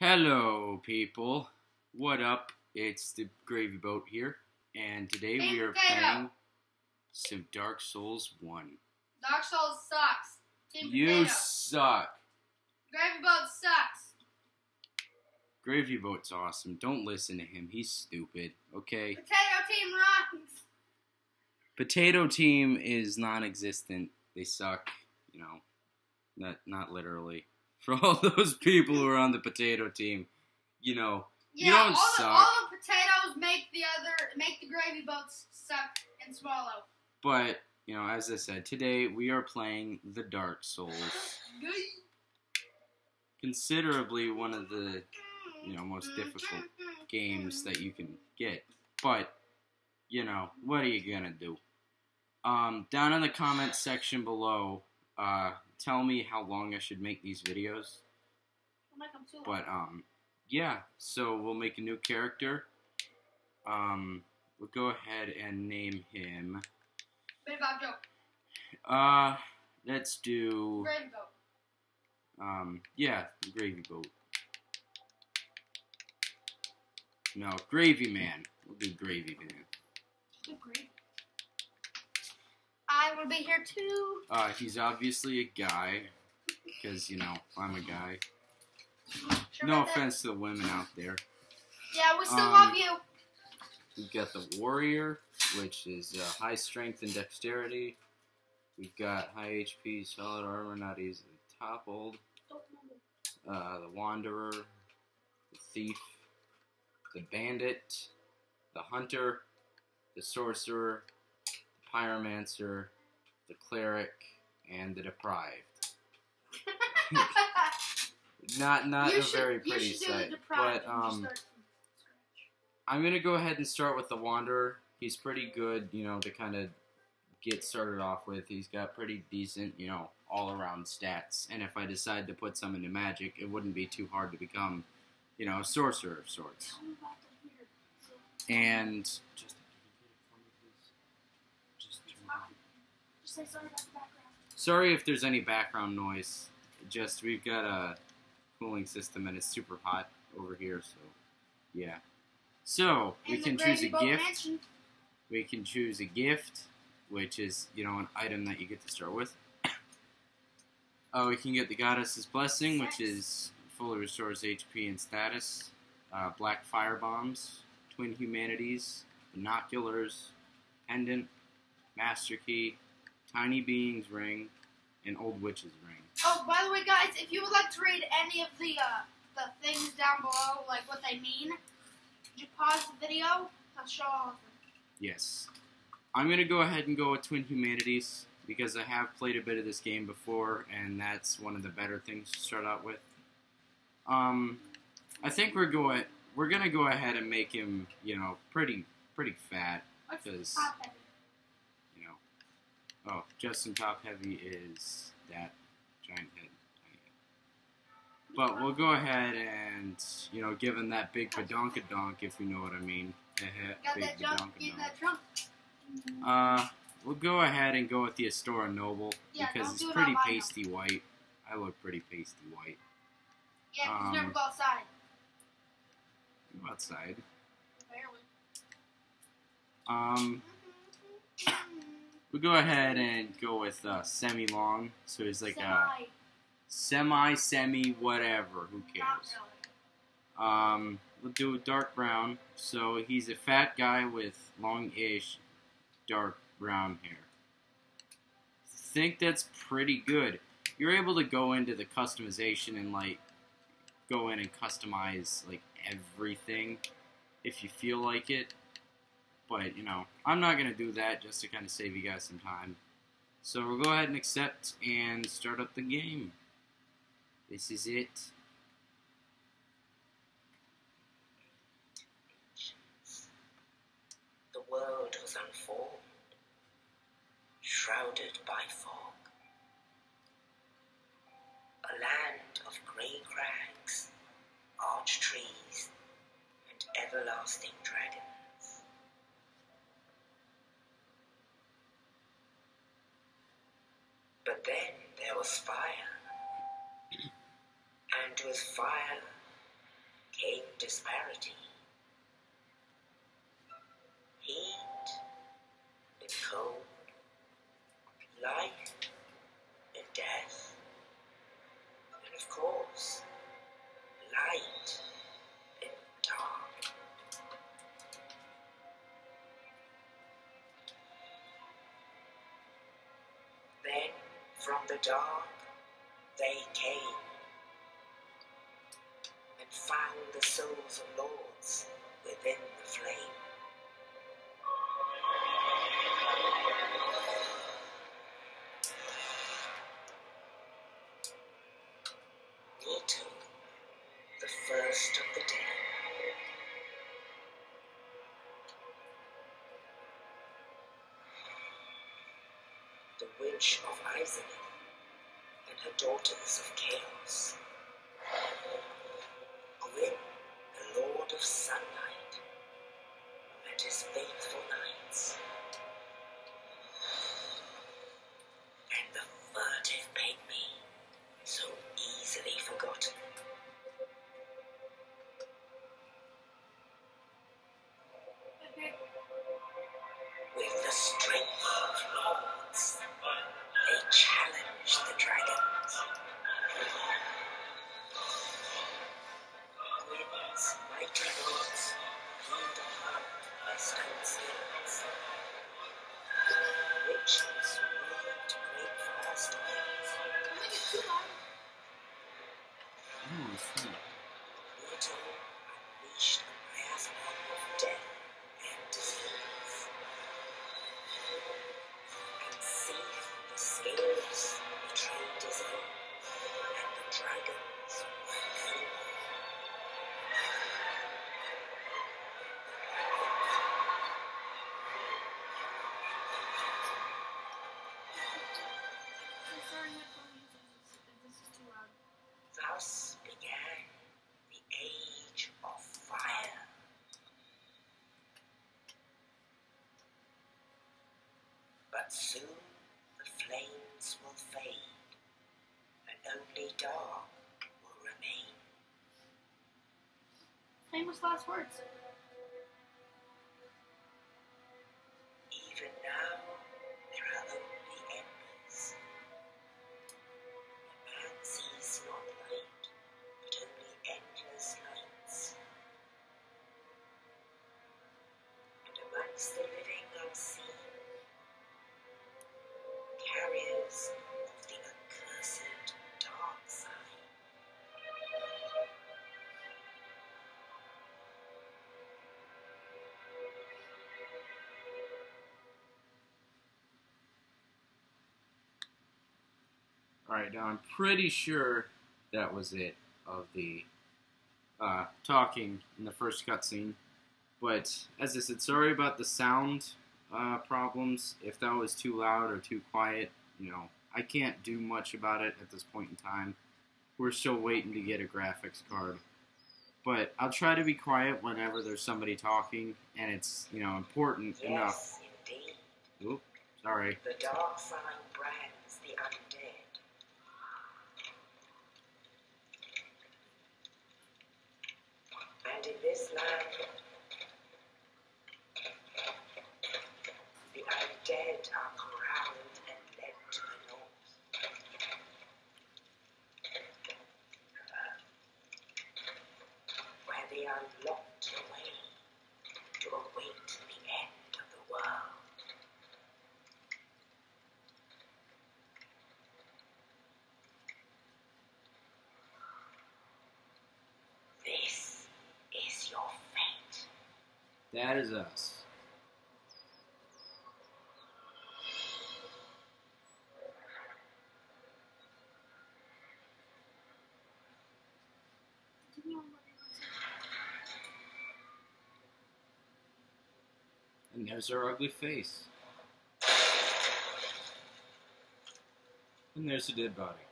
Hello, people. What up? It's the Gravy Boat here, and today we are Potato. playing some Dark Souls 1. Dark Souls sucks. Team You Potato. suck. Gravy Boat sucks. Gravy Boat's awesome. Don't listen to him. He's stupid, okay? Potato Team rocks. Potato Team is non existent. They suck, you know. Not, not literally. For all those people who are on the Potato Team, you know, Yeah, You don't all the, suck. all the potatoes make the other make the gravy boats suck and swallow. but, you know, as I said, today we are playing the Dark Souls. considerably one of the you know most difficult games that you can get but you know what are you gonna do um, down in the comments section below uh, tell me how long i should make these videos but um, yeah so we'll make a new character um, we'll go ahead and name him joke. uh, let's do Gravy boat. Um, yeah, Gravy Boat. No, Gravy Man. We'll do Gravy Man. Gravy. I will be here too. Uh, he's obviously a guy, because, you know, I'm a guy. Sure No about that? offense to the women out there. Yeah, we still Um, love you. We've got the Warrior, which is uh, high strength and dexterity. We've got high HP, solid armor, not easily toppled. Uh, the Wanderer, the Thief, the Bandit, the Hunter, the Sorcerer, Pyromancer, the Cleric, and the Deprived. Not not You a should- very pretty sight, but um. start from scratch. I'm gonna go ahead and start with the Wanderer. He's pretty good, you know, to kind of get started off with. He's got pretty decent, you know, all around stats. And if I decide to put some into magic, it wouldn't be too hard to become, you know, a sorcerer of sorts. Tell me about the weird. So, And just turn it on. just say sorry about the background. sorry if there's any background noise. Just we've got a cooling system and it's super hot over here, so yeah. So we And can choose a gift. Mansion. we can choose a gift, which is you know an item that you get to start with. Uh, we can get the Goddess's Blessing, which is fully restores HP and status. Uh, black Fire Bombs, Twin Humanities, Binoculars, Pendant, Master Key, Tiny Being's Ring, and Old Witch's Ring. Oh, by the way, guys, if you would like to read any of the uh, the things down below, like what they mean, you pause the video. I'll show all of them. Yes. I'm going to go ahead and go with Twin Humanities because I have played a bit of this game before, and that's one of the better things to start out with. Um, I think we're going we're gonna go ahead and make him, you know, pretty pretty fat, Because- top heavy? you know. Oh, Justin Top Heavy is that giant head. But we'll go ahead and, you know, give him that big badonkadonk, if you know what I mean. Got big that jump? Get badonkadonk. that trunk? Uh, we'll go ahead and go with the Astora Noble Yeah, because it's pretty pasty white. I look pretty pasty white. Yeah, Um, you never go outside. Go outside. Barely. Um, we'll go ahead and go with uh, semi long. So he's like a Semi. semi, semi, whatever. Who cares? Um, we'll do a dark brown. So he's a fat guy with long-ish dark brown hair. Think that's pretty good. You're able to go into the customization and like go in and customize like everything if you feel like it. But you know, I'm not gonna do that just to kind of save you guys some time. So we'll go ahead and accept and start up the game. This is it. The world was unformed, shrouded by fog. A land of grey crags, arched trees, and everlasting dragons. But then from the dark they came and found the souls of lords within the flame. The witch of Izalith and her daughters of chaos. But soon the flames will fade, and only dark will remain. Famous last words. Alright, now I'm pretty sure that was it of the uh, talking in the first cutscene. But as I said, sorry about the sound uh, problems. If that was too loud or too quiet, you know, I can't do much about it at this point in time. We're still waiting to get a graphics card. But I'll try to be quiet whenever there's somebody talking and it's, you know, important enough. Yes, indeed. Oop, sorry. The Darksign brands the undead. And in this land, the undead are corralled and led to the north. Where they are locked away to await the end of the world. This is your fate. That is us. And there's our ugly face. And there's the dead body.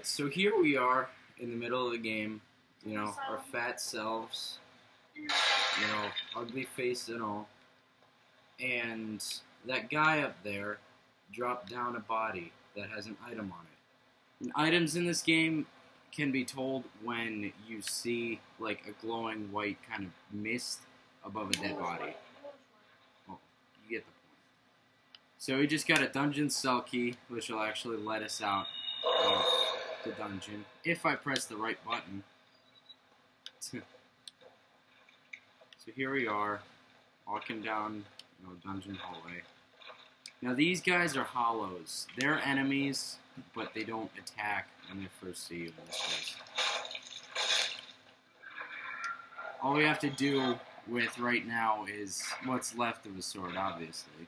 Alright, so here we are in the middle of the game. You know, our fat selves, you know, ugly face and all. And that guy up there dropped down a body that has an item on it. And items in this game can be told when you see like a glowing white kind of mist above a dead body. Well, You get the point. So we just got a dungeon cell key, which will actually let us out of the dungeon if I press the right button. so here we are, walking down you know, dungeon hallway. Now these guys are hollows. They're enemies, but they don't attack when they first see you in this place. All we have to do with right now is what's left of the sword, obviously.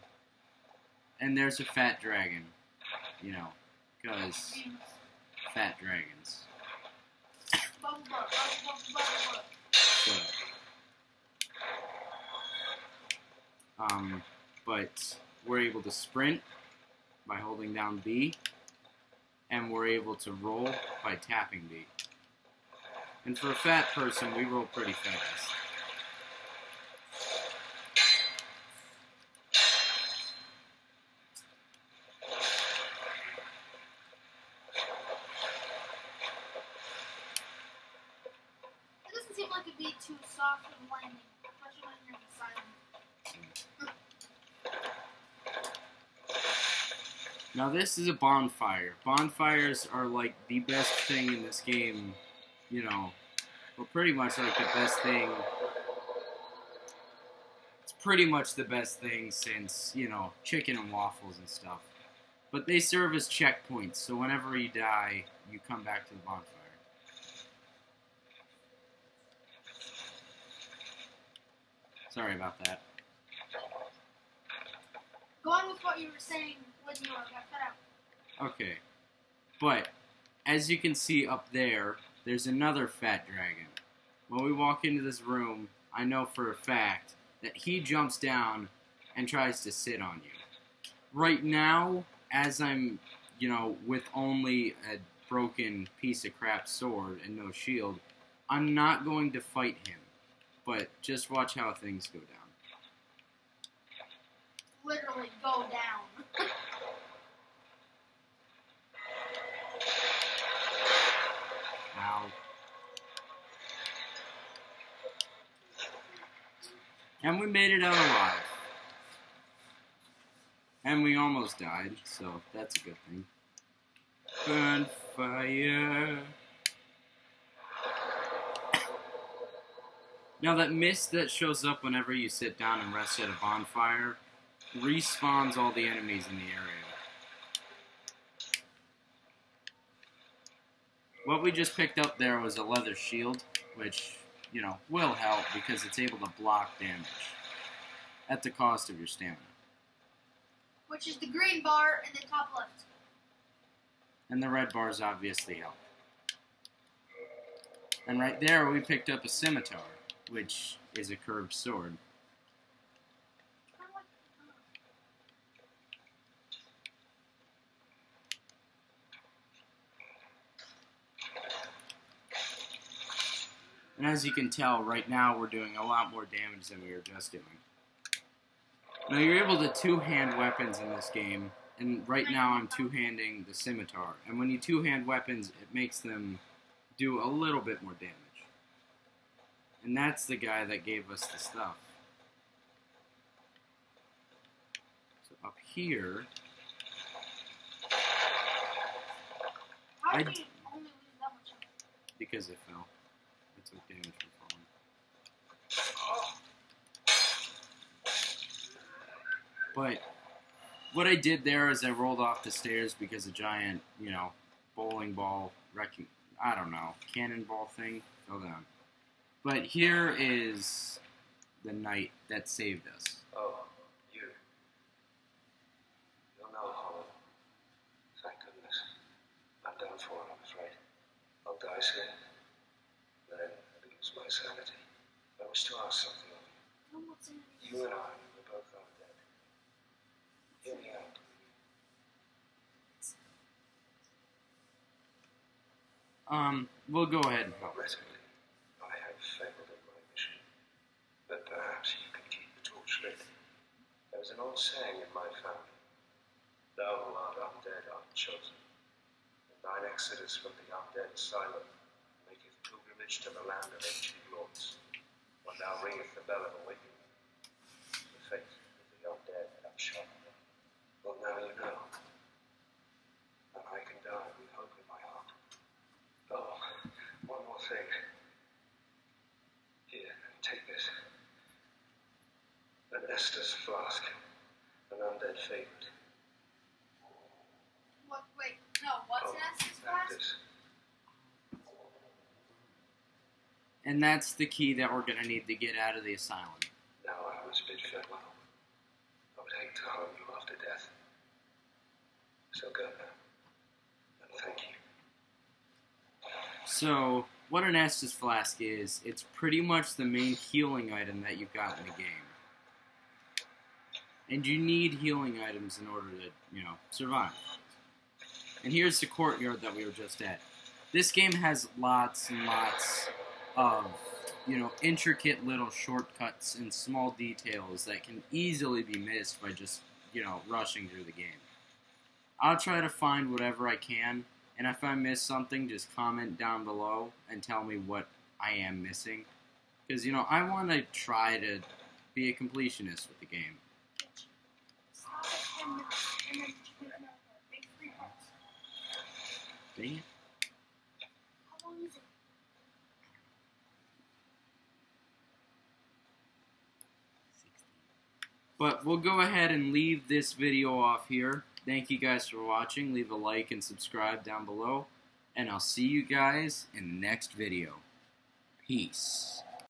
And there's a fat dragon, you know, because fat dragons. So, um, but we're able to sprint by holding down B, and we're able to roll by tapping B. And for a fat person, we roll pretty fast. It doesn't seem like it'd be too soft of a landing, especially when you're silent. Now this is a bonfire. Bonfires are like the best thing in this game, you know. Well, pretty much like the best thing. It's pretty much the best thing since, you know, chicken and waffles and stuff. But they serve as checkpoints, so whenever you die, you come back to the bonfire. Sorry about that. Go on with what you were saying Okay. But as you can see up there, there's another fat dragon. When we walk into this room, I know for a fact that he jumps down and tries to sit on you. Right now, as I'm, you know, with only a broken piece of crap sword and no shield, I'm not going to fight him. But just watch how things go down. Literally go down. And we made it out alive. And we almost died, so that's a good thing. Burn fire. Now that mist that shows up whenever you sit down and rest at a bonfire respawns all the enemies in the area. What we just picked up there was a leather shield, which, you know, will help because it's able to block damage at the cost of your stamina. Which is the green bar in the top left. And the red bars obviously help. And right there we picked up a scimitar, which is a curved sword. And as you can tell, right now we're doing a lot more damage than we were just doing. Now you're able to two-hand weapons in this game, and right now I'm two-handing the scimitar. And when you two-hand weapons, it makes them do a little bit more damage. And that's the guy that gave us the stuff. So up here, I- did you only lose that much? because it fell, damage from falling. But what I did there is I rolled off the stairs because a giant, you know, bowling ball, wrecking, I don't know, cannonball thing fell down. But here is the knight that saved us. Oh, you. Hollow. Thank goodness. Done for, I'm afraid. I'll die soon. I lose my sanity. I wish to ask something of No, what's in it? you. You and I, we're both not dead. Hear me out. Um, we'll go ahead. Regrettably, I have failed in my mission. But perhaps you can keep the torch lit. There is an old saying in my family. Thou who art undead art chosen. And thine exodus from the undead asylum maketh to the land of ancient lords. When thou ringest the bell of awakening, the fate of the undead hath shot. But now you know. And I can die with hope in my heart. Oh, one more thing. Here, take this. An Estus flask. An undead favorite. What? Wait, no. What's oh, an Estus and flask? this. And that's the key that we're gonna need to get out of the asylum. Now I must bid farewell. I would hate to harm you after death. So go now. And thank you. So, what an Estus Flask is, it's pretty much the main healing item that you've got in the game. And you need healing items in order to, you know, survive. And here's the courtyard that we were just at. This game has lots and lots of, you know, intricate little shortcuts and small details that can easily be missed by just, you know, rushing through the game. I'll try to find whatever I can, and if I miss something, just comment down below and tell me what I am missing. Because, you know, I want to try to be a completionist with the game. Stop at 10 minutes and then do another big three parts. Dang it. How long is it? But we'll go ahead and leave this video off here. Thank you guys for watching. Leave a like and subscribe down below. And I'll see you guys in the next video. Peace.